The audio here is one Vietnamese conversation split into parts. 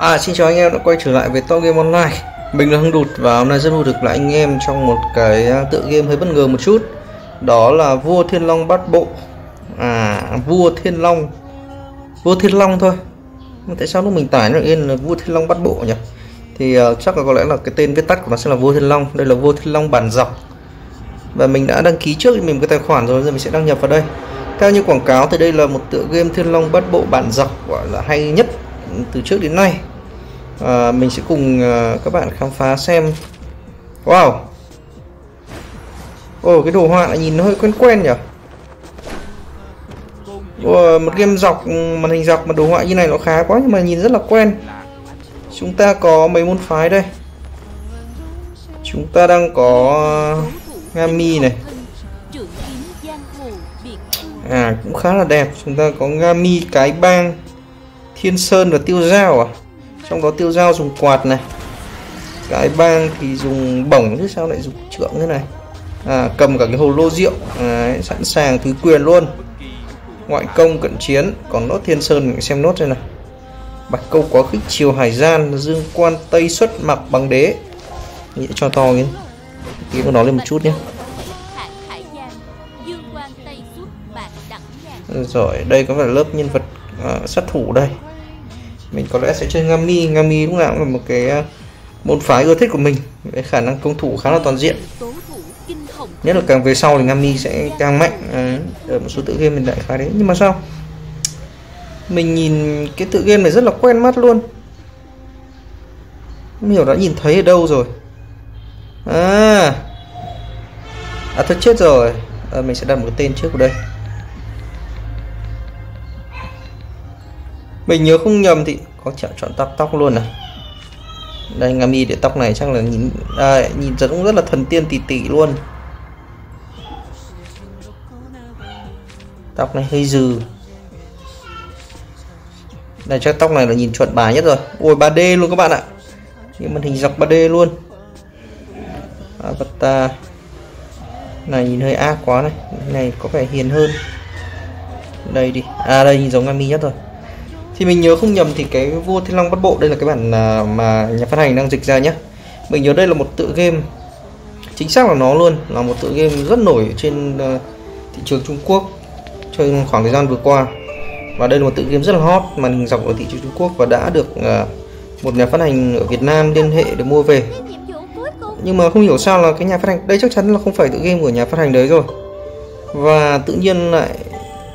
À xin chào anh em đã quay trở lại với To Game Online. Mình là Hưng Đụt và hôm nay rất vui được lại anh em trong một cái à, tựa game hơi bất ngờ một chút. Đó là Vua Thiên Long bắt bộ. À Vua Thiên Long. Vua Thiên Long thôi. Tại sao lúc mình tải nó yên là Vua Thiên Long bắt bộ nhỉ? Thì uh, chắc là có lẽ là cái tên viết tắt của nó sẽ là Vua Thiên Long. Đây là Vua Thiên Long bản dọc Và mình đã đăng ký trước mình một cái tài khoản rồi Giờ mình sẽ đăng nhập vào đây. Theo như quảng cáo thì đây là một tựa game Thiên Long bắt bộ bản dọc gọi là hay nhất từ trước đến nay à, mình sẽ cùng à, các bạn khám phá xem. Wow. Ồ cái đồ họa lại nhìn nó hơi quen quen nhỉ? Ồ, một game dọc màn hình dọc mà đồ họa như này nó khá quá nhưng mà nhìn rất là quen. Chúng ta có mấy môn phái đây? Chúng ta đang có ờ, gami này. À cũng khá là đẹp. Chúng ta có gami cái bang Thiên Sơn và Tiêu Giao à? Trong đó Tiêu dao dùng quạt này. Cái bang thì dùng bổng chứ sao lại dùng trượng thế này? À, cầm cả cái hồ lô rượu Đấy, sẵn sàng thứ quyền luôn. Ngoại công cận chiến còn nốt Thiên Sơn mình xem nốt đây này. Bạch câu quá khích chiều hải gian dương quan tây xuất mặc bằng đế. Nghĩa cho to nhé kiếm của nó lên một chút nhé. Rồi đây có phải là lớp nhân vật uh, sát thủ đây mình có lẽ sẽ chơi Ngami. Ngami lúc nào cũng là một cái ờ, môn phái ưa thích của mình. Cái khả năng công thủ khá là toàn diện. Nhất là càng về sau thì Ngami sẽ càng mạnh. À, ở một số tự game mình đại khái đấy. Nhưng mà sao? Mình nhìn cái tự game này rất là quen mắt luôn. Không hiểu đã nhìn thấy ở đâu rồi. À. À thôi chết rồi. À, mình sẽ đặt một cái tên trước vào đây. Mình nhớ không nhầm thì có chọn chọn tóc tóc luôn này đây Ngami để tóc này chắc là nhìn à, nhìn cũng rất là thần tiên tỷ tỷ luôn. Tóc này hơi dừ. Đây chắc tóc này là nhìn chuẩn bài nhất rồi. Ôi 3D luôn các bạn ạ. Những màn hình dọc 3D luôn. Avatar. Này nhìn hơi ác quá này. Này có vẻ hiền hơn. Đây đi. À đây nhìn giống Ngami nhất rồi thì mình nhớ không nhầm thì cái vua thiên long bắt bộ đây là cái bản à, mà nhà phát hành đang dịch ra nhé mình nhớ đây là một tựa game, chính xác là nó luôn, là một tựa game rất nổi trên à, thị trường Trung Quốc trong khoảng thời gian vừa qua. Và đây là một tựa game rất là hot mà hình dọc ở thị trường Trung Quốc và đã được à, một nhà phát hành ở Việt Nam liên hệ để mua về. Nhưng mà không hiểu sao là cái nhà phát hành, đây chắc chắn là không phải tựa game của nhà phát hành đấy rồi. Và tự nhiên lại,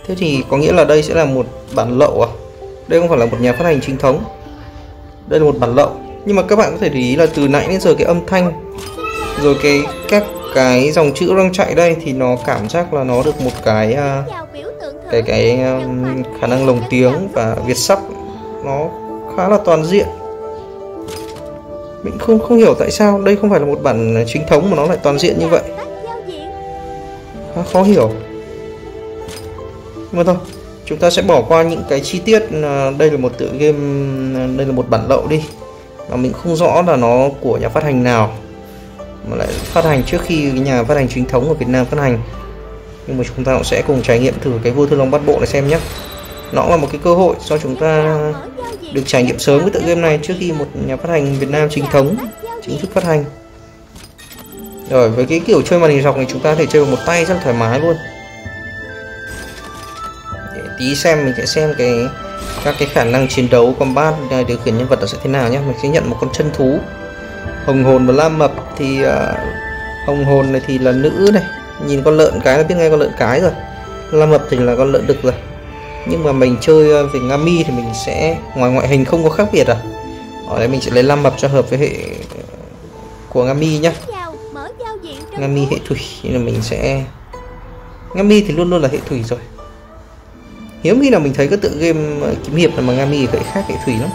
thế thì có nghĩa là đây sẽ là một bản lậu à? Đây không phải là một nhà phát hành chính thống. Đây là một bản lậu. Nhưng mà các bạn có thể để ý là từ nãy đến giờ cái âm thanh rồi cái các cái dòng chữ đang chạy đây thì nó cảm giác là nó được một cái uh, cái cái um, khả năng lồng tiếng và việt sắp nó khá là toàn diện. Mình không không hiểu tại sao đây không phải là một bản chính thống mà nó lại toàn diện như vậy. Khá khó hiểu. Nhưng mà thôi chúng ta sẽ bỏ qua những cái chi tiết à, đây là một tựa game à, đây là một bản lậu đi. Mà mình không rõ là nó của nhà phát hành nào, mà lại phát hành trước khi cái nhà phát hành chính thống ở Việt Nam phát hành. Nhưng mà chúng ta cũng sẽ cùng trải nghiệm thử cái vua thương long bắt bộ này xem nhé. Nó là một cái cơ hội cho chúng ta được trải nghiệm sớm với tựa game này trước khi một nhà phát hành Việt Nam chính thống chính thức phát hành. Rồi, với cái kiểu chơi màn hình dọc này chúng ta có thể chơi bằng một tay rất thoải mái luôn tí xem mình sẽ xem cái các cái khả năng chiến đấu combat điều khiển nhân vật nó sẽ thế nào nhé mình sẽ nhận một con chân thú. Hồng hồn và lam mập thì uh, hồng hồn này thì là nữ này. Nhìn con lợn cái là biết ngay con lợn cái rồi. Lam mập thì là con lợn đực rồi. Nhưng mà mình chơi à, về ngami thì mình sẽ ngoài ngoại hình không có khác biệt à. Ở đây mình sẽ lấy lam mập cho hợp với hệ của ngami nhá. Ngami hệ thủy nên là mình sẽ ngami thì luôn luôn là hệ thủy rồi hiếm khi nào mình thấy các tựa game ờ, kiếm hiệp là mà Ngami gậy khác gậy thủy lắm.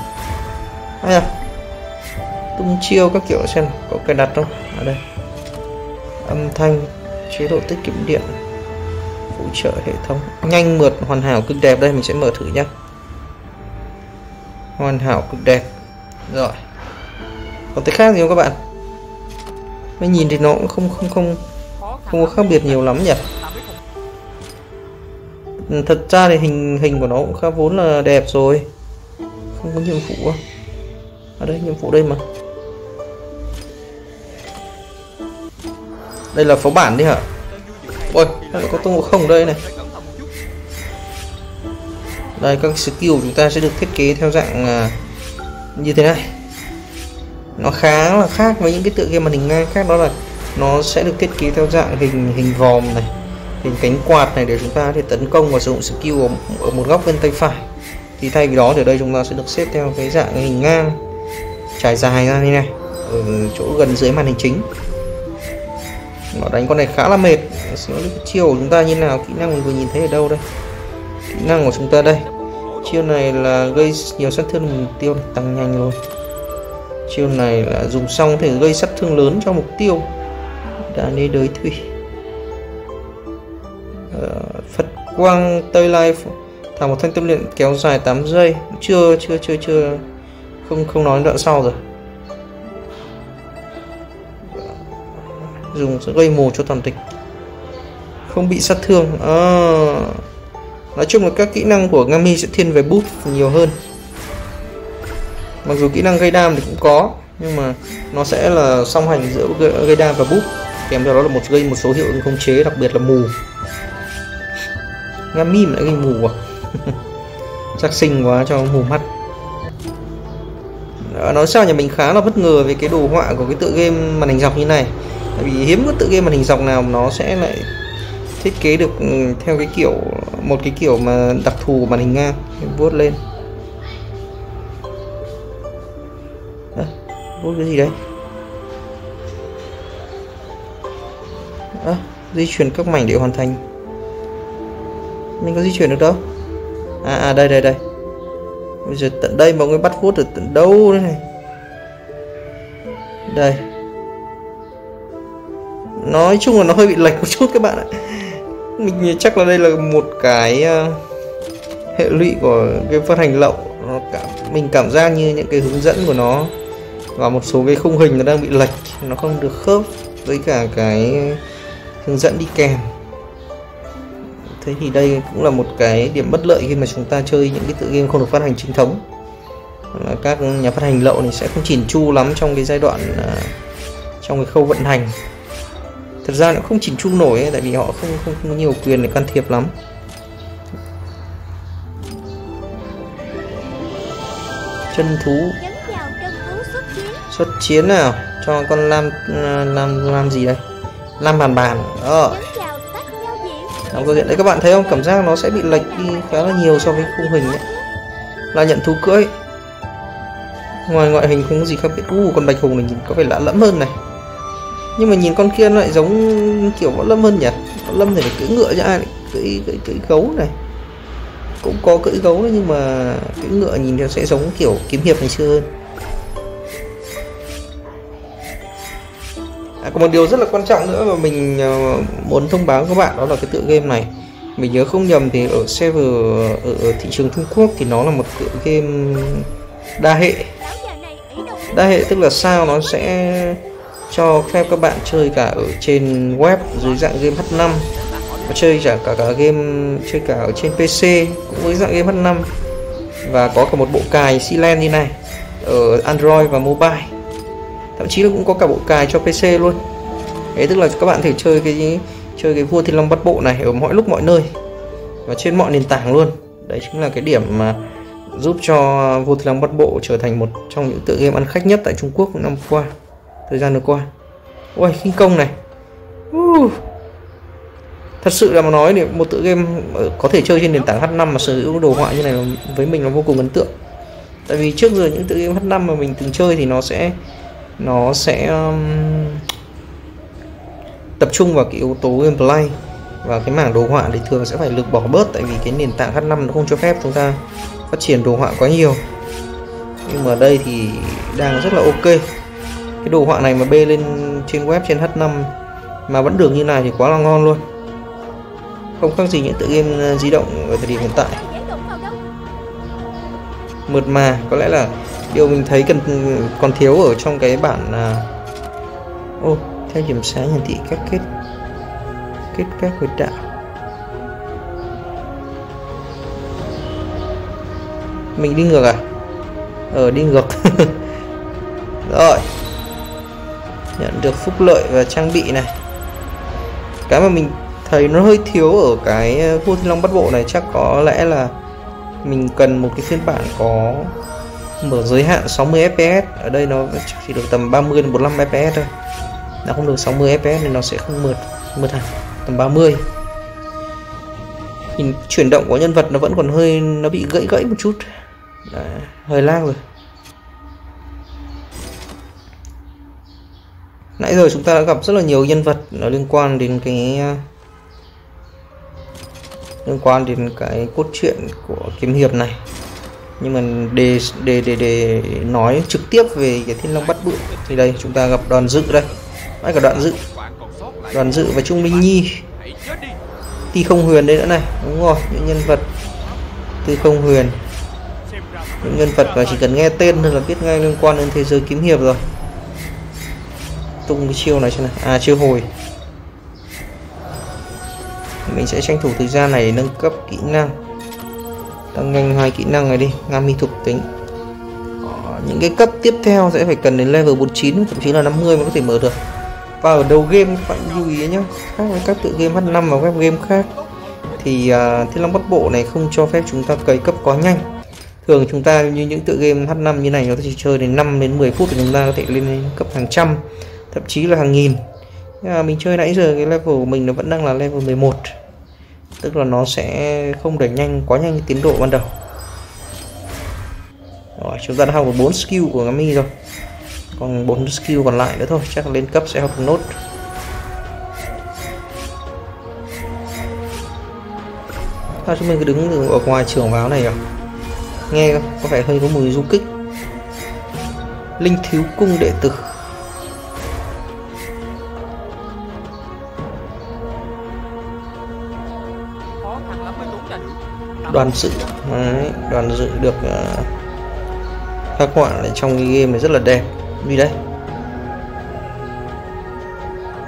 Ai à tung chiêu các kiểu xem, có cài đặt không? Ở đây. Âm thanh, chế độ tiết kiệm điện hỗ trợ hệ thống. Nhanh mượt, hoàn hảo cực đẹp. Đây, mình sẽ mở thử nhá. Hoàn hảo cực đẹp. Rồi. Còn cái khác gì không các bạn? Mới nhìn thì nó cũng không không không không có khác biệt nhiều lắm nhỉ? Thật ra thì hình hình của nó cũng khá vốn là đẹp rồi. Không có nhiệm vụ ở đây, nhiệm vụ đây mà. Đây là phó bản đi hả? Ôi có tôn ngộ không đây này? Đây, các skill của chúng ta sẽ được thiết kế theo dạng à, như thế này. Nó khá là khác với những cái tựa game màn hình ngang khác, đó là nó sẽ được thiết kế theo dạng hình hình vòm này thì cánh quạt này để chúng ta có thể tấn công và sử dụng skill ở, ở một góc bên tay phải. Thì thay vì đó thì ở đây chúng ta sẽ được xếp theo cái dạng hình ngang trải dài ra như này ở chỗ gần dưới màn hình chính. Nó đánh con này khá là mệt. Chiêu của chúng ta như nào kỹ năng mình vừa nhìn thấy ở đâu đây? Kỹ năng của chúng ta đây. Chiêu này là gây nhiều sát thương mục tiêu tăng nhanh luôn. Chiêu này là dùng xong thì gây sát thương lớn cho mục tiêu. Đã đi đới thủy. Quang tây lai thả một thanh tâm luyện kéo dài 8 giây. Chưa chưa chưa chưa. Không không nói đoạn sau rồi. Dùng sẽ gây mù cho toàn tịch. Không bị sát thương. À, nói chung là các kỹ năng của Ngami sẽ thiên về buff nhiều hơn. Mặc dù kỹ năng gây đam thì cũng có nhưng mà nó sẽ là song hành giữa gây đam và buff. Kèm theo đó là một gây một số hiệu ứng khống chế đặc biệt là mù. Ngami mà lại gây mù à. Chắc xinh quá cho mù mắt. Nói sao nhà mình khá là bất ngờ về cái đồ họa của cái tựa game màn hình dọc như này. Tại vì hiếm có tựa game màn hình dọc nào nó sẽ lại thiết kế được ừ, theo cái kiểu một cái kiểu mà đặc thù của màn hình ngang. Vuốt lên. À, vuốt cái gì đấy? À, di chuyển các mảnh để hoàn thành mình có di chuyển được đâu. À, à đây đây đây. Bây giờ tận đây mọi người bắt vuốt ở tận đâu đây này. Đây. Nói chung là nó hơi bị lệch một chút các bạn ạ. Mình chắc là đây là một cái uh, hệ lụy của cái phát hành lậu. Nó cảm mình cảm giác như những cái hướng dẫn của nó và một số cái khung hình nó đang bị lệch. Nó không được khớp với cả cái hướng dẫn đi kèm thế thì đây cũng là một cái điểm bất lợi khi mà chúng ta chơi những cái tựa game không được phát hành chính thống. Là các nhà phát hành lậu này sẽ không chỉn chu lắm trong cái giai đoạn uh, trong cái khâu vận hành. Thật ra nó không chỉnh chu nổi ấy, tại vì họ không, không không có nhiều quyền để can thiệp lắm. Chân thú. Xuất chiến nào? Cho con lam à, lam làm gì đây? Lam bàn bàn. Ờ. Đó, câu diện đấy các bạn thấy không? Cảm giác nó sẽ bị lệch đi khá là nhiều so với khung hình ấy. là nhận thú cưỡi. Ngoài ngoại hình không có gì khác biệt. U con bạch hùng này nhìn có vẻ lạ lẫm hơn này. Nhưng mà nhìn con kia nó lại giống kiểu võ lâm hơn nhỉ? Võ lâm thì phải cưỡi ngựa chứ ai cưỡi, cưỡi cưỡi gấu này. Cũng có cưỡi gấu nhưng mà cưỡi ngựa nhìn nó sẽ giống kiểu kiếm hiệp ngày xưa hơn. Còn một điều rất là quan trọng nữa mà mình ờ, muốn thông báo các bạn đó là cái tựa game này. Mình nhớ không nhầm thì ở server ở, ở thị trường Trung Quốc thì nó là một tựa game đa hệ. Đa hệ tức là sao nó sẽ cho phép các bạn chơi cả ở trên web dưới dạng game H5 và chơi cả cả, cả game chơi cả ở trên PC cũng với dạng game H5 và có cả một bộ cài Silen như này ở Android và mobile. Thậm chí là cũng có cả bộ cài cho PC luôn đấy tức là các bạn thể chơi cái chơi cái vua thiên long bắt bộ này ở mọi lúc mọi nơi. Và trên mọi nền tảng luôn. Đấy chính là cái điểm mà giúp cho vua thiên long bắt bộ trở thành một trong những tựa game ăn khách nhất tại Trung Quốc năm qua thời gian vừa qua. Ôi khinh công này. Uh. thật sự là mà nói thì một tựa game có thể chơi trên nền tảng H5 mà sở hữu đồ họa như này với mình là vô cùng ấn tượng. Tại vì trước giờ những tựa game H5 mà mình từng chơi thì nó sẽ nó sẽ um, tập trung vào cái yếu tố gameplay và cái mảng đồ họa thì thường sẽ phải lược bỏ bớt tại vì cái nền tảng H5 nó không cho phép chúng ta phát triển đồ họa quá nhiều. Nhưng mà đây thì đang rất là ok. Cái đồ họa này mà bê lên trên web trên H5 mà vẫn được như này thì quá là ngon luôn. Không khác gì những tựa game ờ, di động ở thời điểm hiện tại. Mượt mà, có lẽ là điều mình thấy cần ừ, còn thiếu ở trong cái bản là ô theo dùm sáng hiển thị các kết kết các huyệt đạo mình đi ngược à? Ờ đi ngược. Rồi. Nhận được phúc lợi và trang bị này. Cái mà mình thấy nó hơi thiếu ở cái ờ, vua thiên long bắt bộ này chắc có lẽ là mình cần một cái phiên bản có mở giới hạn 60 fps ở đây nó chỉ được tầm 30 đến 45 fps thôi nó không được 60 fps nên nó sẽ không mượt mượt hẳn. Tầm 30 nhìn chuyển động của nhân vật nó vẫn còn hơi nó bị gãy gãy một chút. Đấy, hơi lag rồi. Nãy giờ chúng ta đã gặp rất là nhiều nhân vật nó liên quan đến cái liên quan đến cái cốt truyện của kiếm hiệp này. Nhưng mà để để để để nói trực tiếp về cái thiên long bắt bự thì đây chúng ta gặp đoàn dự đây hay cả đoạn dự. Đoàn dự và trung minh nhi. Ti không huyền đây nữa này. Đúng rồi, những nhân vật tư không huyền. Những nhân vật mà chỉ cần nghe tên thôi là biết ngay liên quan đến thế giới kiếm hiệp rồi. Tung cái chiêu này xem này. À chiêu hồi. Mình sẽ tranh thủ thời gian này để nâng cấp kỹ năng. Tăng nhanh hai kỹ năng này đi. Nga mi thuộc tính. Ờ, những cái cấp tiếp theo sẽ phải cần đến level 49 thậm chí là 50 mới có thể mở được và ở đầu game các bạn lưu ý nhé khác với các tựa game H5 và các game khác. Thì uh, Thiên Long Bắt Bộ này không cho phép chúng ta cày cấp quá nhanh. Thường chúng ta như những tựa game H5 như này nó chỉ chơi đến 5 đến 10 phút thì chúng ta có thể lên cấp hàng trăm thậm chí là hàng nghìn. À, mình chơi nãy giờ cái level của mình nó vẫn đang là level 11 tức là nó sẽ không đẩy nhanh quá nhanh tiến độ ban đầu. Rồi chúng ta đã học được 4 skill của Gami rồi còn 4 skill còn lại nữa thôi chắc lên cấp sẽ học nốt. Sao chúng mình cứ đứng ở ngoài trường báo này à? Nghe có vẻ hơi có mùi du kích. Linh thiếu cung đệ tử. Đoàn dự Đấy, đoàn dự được à, uh, khắc họa lại trong cái game này rất là đẹp gì đây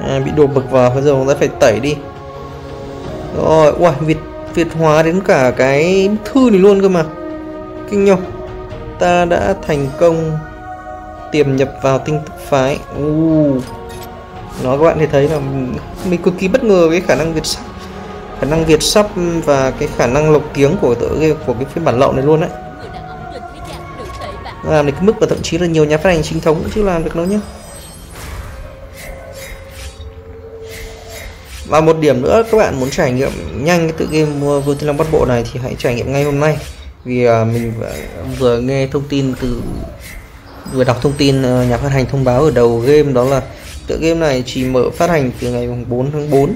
à, bị đồ bực vào bây giờ chúng ta phải tẩy đi. Rồi ui việt việt hóa đến cả cái thư này luôn cơ mà. Kinh nhau ta đã thành công tiềm nhập vào tinh tức phái. Uh. nó các bạn thì thấy là mình cực kỳ bất ngờ với khả năng việt sắp khả năng việt sắp và cái khả năng lộc tiếng của tựa của cái phiên bản lậu này luôn đấy làm được cái mức và thậm chí là nhiều nhà phát hành chính thống cũng chưa làm được đâu nhé và một điểm nữa, các bạn muốn trải nghiệm nhanh cái tự game Vương Thiên Long Bắt Bộ này thì hãy trải nghiệm ngay hôm nay. Vì à, mình vừa nghe thông tin từ, vừa đọc thông tin à, nhà phát hành thông báo ở đầu game, đó là tựa game này chỉ mở phát hành từ ngày 4 tháng 4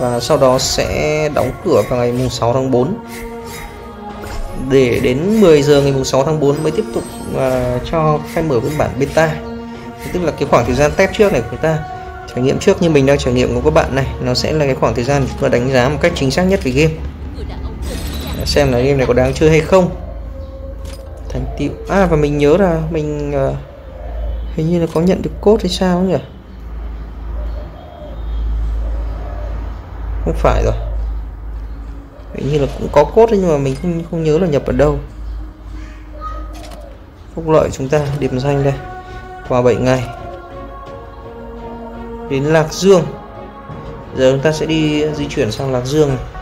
và sau đó sẽ đóng cửa vào ngày 6 tháng 4 để đến 10 giờ ngày 6 tháng 4 mới tiếp tục uh, cho khai mở phiên bản beta. Tức là cái khoảng thời gian test trước này của người ta trải nghiệm trước như mình đang trải nghiệm của các bạn này nó sẽ là cái khoảng thời gian chúng ta đánh giá một cách chính xác nhất về game. Xem là game này có đáng chơi hay không. Thành tựu. À và mình nhớ là mình uh, hình như là có nhận được code hay sao nhỉ? Không phải rồi như là cũng có cốt nhưng mà mình không, không nhớ là nhập ở đâu. Phúc lợi chúng ta điểm danh đây. Qua 7 ngày. Đến Lạc Dương. Giờ chúng ta sẽ đi di chuyển sang Lạc Dương này.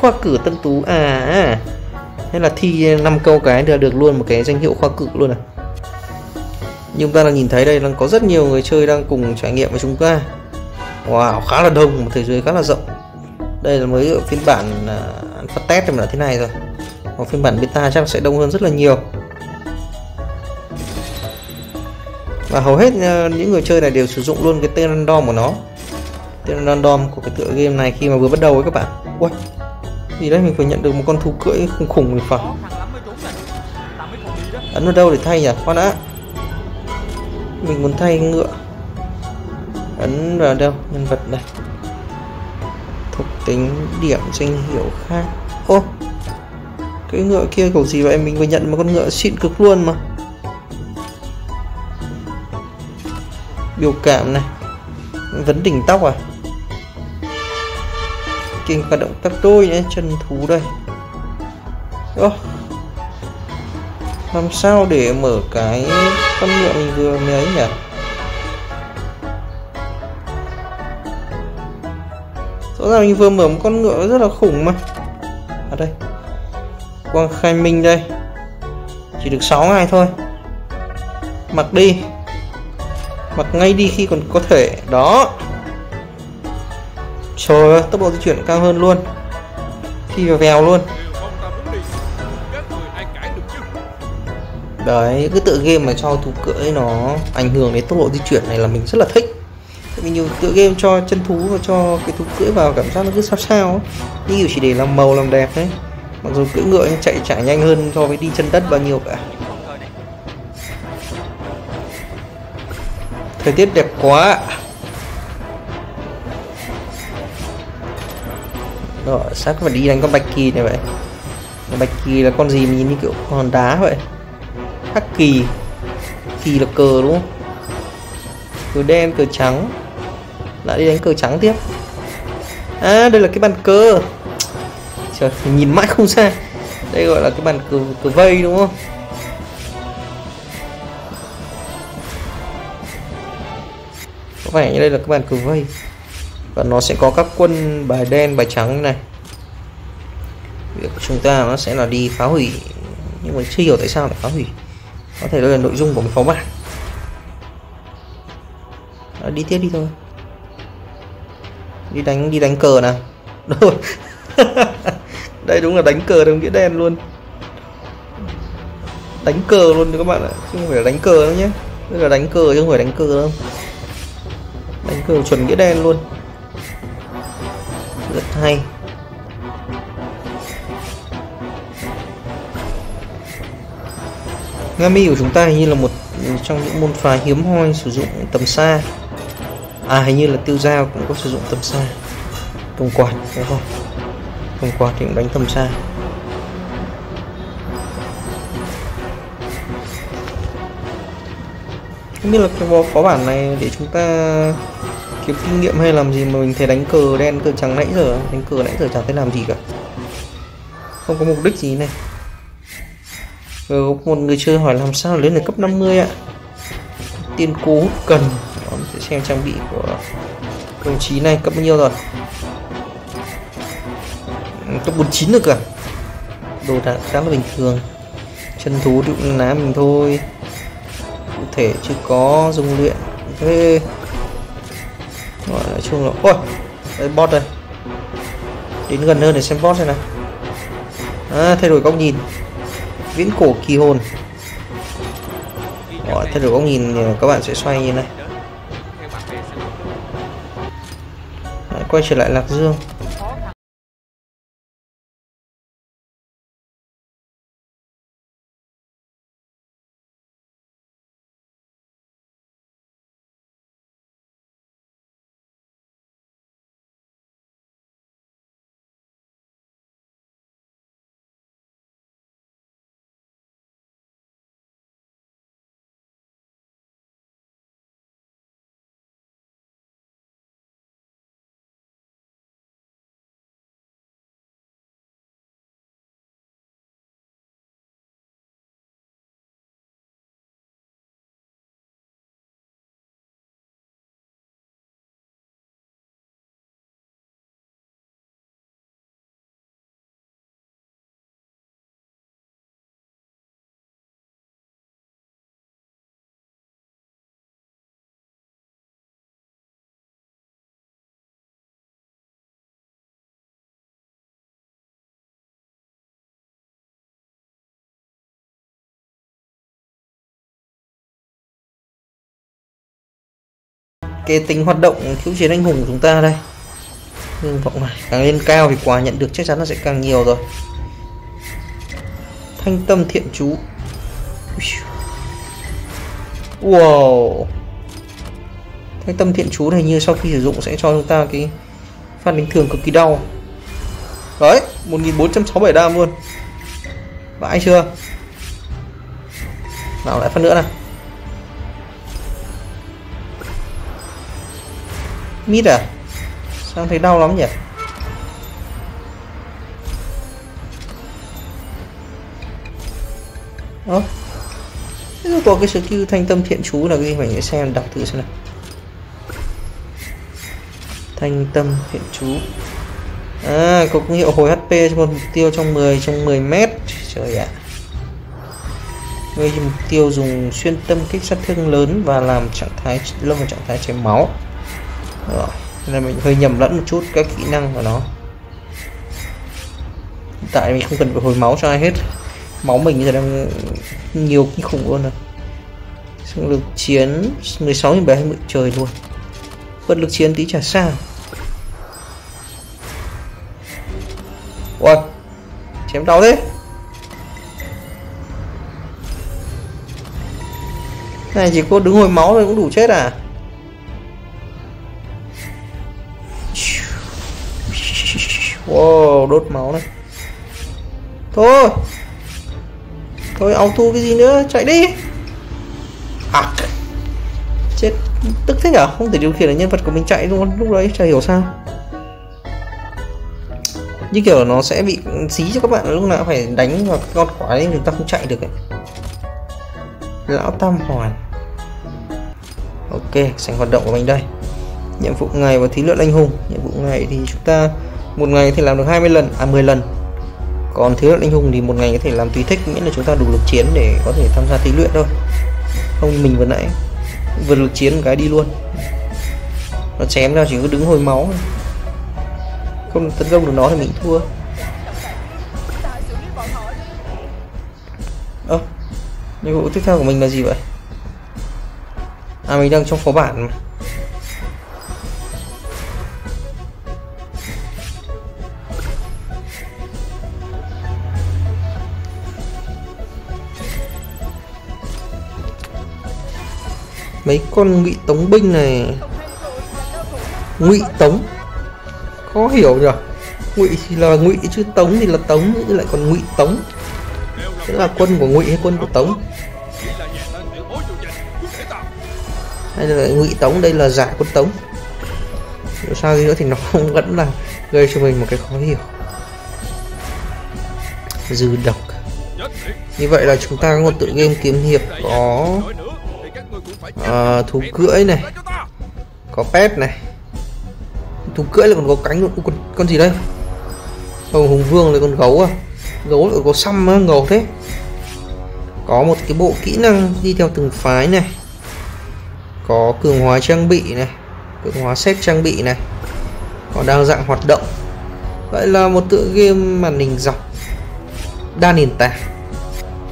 Khoa cử tân tú. À, à. thế là thi 5 câu cái là được luôn một cái danh hiệu khoa cử luôn à. Nhưng chúng ta đang nhìn thấy đây đang có rất nhiều người chơi đang cùng trải nghiệm với chúng ta. Wow khá là đông một thế giới khá là rộng. Đây là mới ở phiên bản à, uh, alpha test mà là thế này rồi. Còn phiên bản beta chắc sẽ đông hơn rất là nhiều. Và hầu hết uh, những người chơi này đều sử dụng luôn cái tên random của nó. Tên random của cái tựa game này khi mà vừa bắt đầu với các bạn. Ui gì đấy, mình phải nhận được một con thú cưỡi khủng khủng thì phải. Ấn vào đâu để thay nhỉ khoan đã. Mình muốn thay ngựa. Ấn vào đâu, nhân vật này. Thuộc tính, điểm, danh hiệu khác. Ô, cái ngựa kia kiểu gì vậy? Mình vừa nhận một con ngựa xịn cực luôn mà. Biểu cảm này. Vấn đỉnh tóc à? Kinh cả động tác tôi nhé, chân thú đây. Ô, làm sao để mở cái con ngựa mình vừa mới ấy nhỉ? Rõ ràng mình vừa mở một con ngựa rất là khủng mà. Ở đây, quang khai minh đây. Chỉ được 6 ngày thôi. Mặc đi. Mặc ngay đi khi còn có thể. Đó trời ơi tốc độ di chuyển cao hơn luôn. Phi vào vèo luôn. Đấy cái tựa game mà cho thú cưỡi nó ảnh hưởng đến tốc độ di chuyển này là mình rất là thích. Tại vì nhiều tựa game cho chân thú và cho cái thú cưỡi vào, cảm giác nó cứ sao sao như kiểu chỉ để làm màu làm đẹp đấy mặc dù cưỡi ngựa chạy chạy nhanh hơn so với đi chân đất bao nhiêu cả. Thời tiết đẹp quá rồi xác phải đi đánh con bạch kỳ này vậy. Bạch kỳ là con gì nhìn như kiểu con đá vậy? Hắc kỳ. Kỳ là cờ đúng không? Cờ đen, cờ trắng. Lại đi đánh cờ trắng tiếp. À đây là cái bàn cờ. Trời nhìn mãi không ra. Đây gọi là cái bàn cờ cờ vây đúng không? Có vẻ như đây là cái bàn cờ vây và nó sẽ có các quân bài đen bài trắng này. Việc của chúng ta nó sẽ là đi phá hủy. Nhưng mà chưa hiểu tại sao lại phá hủy. Có thể đây là nội dung của một phó bản à, đi tiếp đi thôi. Đi đánh đi đánh cờ nào. Đây đúng là đánh cờ đồng nghĩa đen luôn. Đánh cờ luôn các bạn ạ. Chứ không phải là đánh cờ đâu nhé. Đây là đánh cờ chứ không phải đánh cờ đâu. Đánh cờ chuẩn nghĩa đen luôn hay. Ngami của chúng ta hình như là một trong những môn phái hiếm hoi sử dụng tầm xa. À hình như là tiêu dao cũng có sử dụng tầm xa. Công quạt, đúng không? Công quạt thì cũng đánh tầm xa. Không biết là cái phó bản này để chúng ta kiếm kinh nghiệm hay làm gì mà mình thấy đánh cờ đen cờ trắng nãy giờ? Đánh cờ nãy giờ chẳng thấy làm gì cả. Không có mục đích gì này. Ừ, một người chơi hỏi làm sao lên được cấp 50 ạ? Tiên cố hút cần. Đó, sẽ xem trang bị của đồng chí này cấp bao nhiêu rồi? Ừ, cấp 49 được cả đồ đạc khá là bình thường. Chân thú thì cũng ná mình thôi. Cụ thể chưa có dung luyện. Thế gọi nói chung là ôi đây bot đây. Đến gần hơn để xem bot này nào. À, thay đổi góc nhìn. Viễn cổ kỳ hồn. Đó, thay đổi góc nhìn thì các bạn sẽ xoay như này. Đấy, quay trở lại lạc dương. Cái tính hoạt động thiếu chiến anh hùng của chúng ta đây. Hy vọng này càng lên cao thì quà nhận được chắc chắn là sẽ càng nhiều rồi. Thanh tâm thiện chú. Wow. Thanh tâm thiện chú này như sau khi sử dụng sẽ cho chúng ta cái phát bình thường cực kỳ đau. Đấy 1467 đam luôn. Vãi chưa? Nào lại phát nữa nào. Mít à? Sao thấy đau lắm nhỉ? Ơ à, có cái skill thanh tâm thiện chú là cái gì? Mình sẽ xem đọc thử xem nào. Thanh tâm thiện chú. À có công hiệu hồi hp cho một mục tiêu trong 10 trong 10 mét. Trời ạ. Gây mục tiêu dùng xuyên tâm kích sát thương lớn và làm trạng thái lâm vào trạng thái chảy máu. Đó. nên mình hơi nhầm lẫn một chút các kỹ năng của nó. Hiện tại mình không cần phải hồi máu cho ai hết. Máu mình giờ đang nhiều kinh khủng luôn rồi sinh lực chiến 16 bảy 20 trời luôn. Vật lực chiến tí chả sao. Ôi chém đau thế. Này, chỉ có đứng hồi máu thôi cũng đủ chết à? Wow, đốt máu này. Thôi. Thôi auto cái gì nữa, chạy đi. À. Chết, tức thế nhở? Không thể điều khiển được nhân vật của mình chạy luôn. Lúc đấy chả hiểu sao. Như kiểu nó sẽ bị xí cho các bạn lúc nào phải đánh vào con quái người ta không chạy được ấy. Lão Tam Hoàn. Ok, sảnh hoạt động của mình đây. Nhiệm vụ ngày và thí luyện anh hùng. Nhiệm vụ ngày thì chúng ta một ngày thì làm được 20 lần à 10 lần. Còn thiếu luyện anh hùng thì một ngày có thể làm tùy thích miễn là chúng ta đủ lực chiến để có thể tham gia thí luyện thôi. Không mình vừa nãy vừa lực chiến một cái đi luôn. Nó chém ra chỉ có đứng hồi máu không tấn công được nó thì mình thua. Ơ à, nhiệm vụ tiếp theo của mình là gì vậy? À mình đang trong phó bản mà. Mấy con ngụy tống binh này. Ngụy tống? Khó hiểu nhở? ngụy thì là ngụy chứ tống thì là tống chứ lại còn ngụy tống. Thế là quân của ngụy hay quân của tống? Hay là ngụy tống đây là giả quân tống? Điều sao đi nữa thì nó không vẫn là gây cho mình một cái khó hiểu. Dư độc. Như vậy là chúng ta có một tự game kiếm hiệp có à, thú cưỡi này. Có pet này. Thú cưỡi là còn có cánh luôn con, con gì đây? Còn hùng vương là con gấu à? Gấu lại có xăm á ngầu thế. Có một cái bộ kỹ năng đi theo từng phái này. Có cường hóa trang bị này cường hóa set trang bị này. Có đa dạng hoạt động. Vậy là một tựa game màn hình dọc đa nền tảng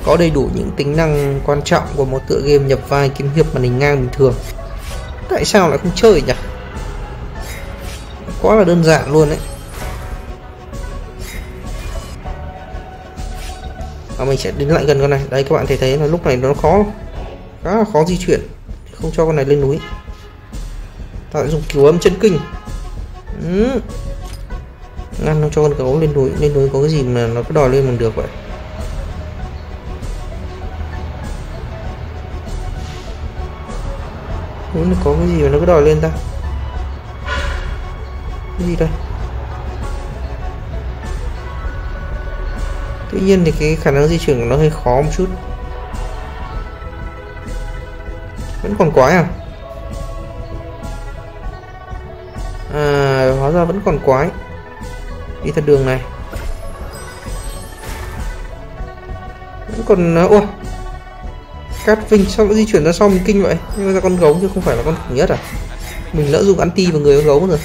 có đầy đủ những tính năng quan trọng của một tựa game nhập vai kiếm hiệp màn hình ngang bình thường. Tại sao lại không chơi nhỉ? Quá là đơn giản luôn đấy. Và mình sẽ đến lại gần con này. Đây, các bạn thể thấy là lúc này nó khó, khá là khó di chuyển. Không cho con này lên núi. Ta dùng kiểu âm chân kinh. Ừ. ngăn nó cho con gấu lên núi. Lên núi có cái gì mà nó cứ đòi lên mình được vậy? Muốn có cái gì mà nó cứ đòi lên ta? Cái gì đây? Tuy nhiên thì cái khả năng di chuyển của nó hơi khó một chút. Vẫn còn quái à? À hóa ra vẫn còn quái. Đi theo đường này. Vẫn còn à, Ôi Cát Vinh sao nó di chuyển ra sau mình kinh vậy. Nhưng mà con gấu chứ không phải là con khủng nhất à? Mình lỡ dùng anti vào người con gấu rồi.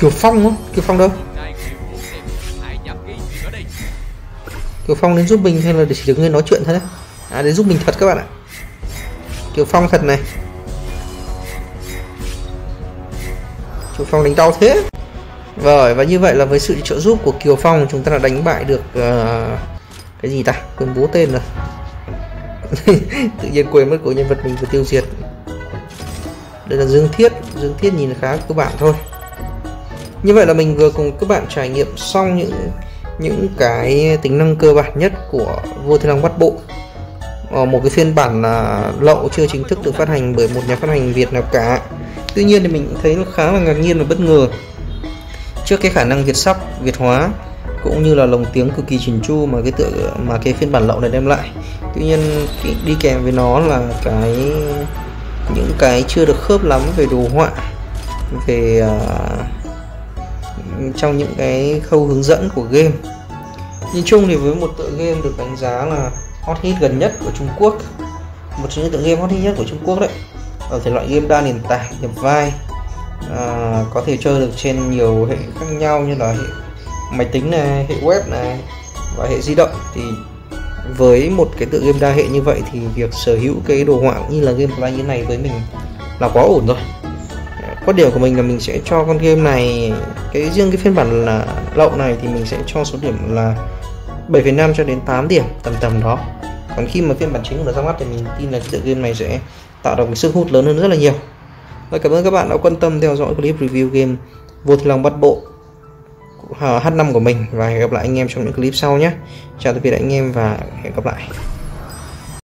Kiều Phong á? Kiều Phong đâu? Kiều Phong đến giúp mình hay là để chỉ được nghe nói chuyện thôi đấy? À đến giúp mình thật các bạn ạ. Kiều Phong thật này. Kiều Phong đánh đau thế. Rồi và như vậy là với sự trợ giúp của Kiều Phong chúng ta đã đánh bại được uh, cái gì ta? Quên bố tên rồi. Tự nhiên quên mất của nhân vật mình vừa tiêu diệt. Đây là Dương Thiết. Dương Thiết nhìn khá cơ bản thôi. Như vậy là mình vừa cùng các bạn trải nghiệm xong những những cái tính năng cơ bản nhất của vua thiên long bắt bộ. Ở một cái phiên bản là lậu chưa chính thức được phát hành bởi một nhà phát hành Việt nào cả tuy nhiên thì mình thấy nó khá là ngạc nhiên và bất ngờ. Trước cái khả năng Việt sắp Việt hóa cũng như là lồng tiếng cực kỳ chỉnh chu mà cái tựa mà cái phiên bản lậu này đem lại. Tuy nhiên đi kèm với nó là cái những cái chưa được khớp lắm về đồ họa về uh, trong những cái khâu hướng dẫn của game. Nhìn chung thì với một tựa game được đánh giá là hot hit gần nhất của Trung Quốc một trong những tựa game hot hit nhất của Trung Quốc đấy ở thể loại game đa nền tảng nhập vai. À, có thể chơi được trên nhiều hệ khác nhau như là hệ máy tính này hệ web này và hệ di động. Thì với một cái tựa game đa hệ như vậy thì việc sở hữu cái đồ họa như là game play như này với mình là quá ổn rồi. À, Quan điểm của mình là mình sẽ cho con game này cái riêng cái phiên bản là lậu này thì mình sẽ cho số điểm là 7,5 cho đến 8 điểm tầm tầm đó. Còn khi mà phiên bản chính của nó ra mắt thì mình tin là cái tựa game này sẽ tạo được một sức hút lớn hơn rất là nhiều. Và cảm ơn các bạn đã quan tâm theo dõi clip review game vô thiên long bắt bộ à, H5 của mình. Và hẹn gặp lại anh em trong những clip sau nhé. Chào tạm biệt anh em và hẹn gặp lại.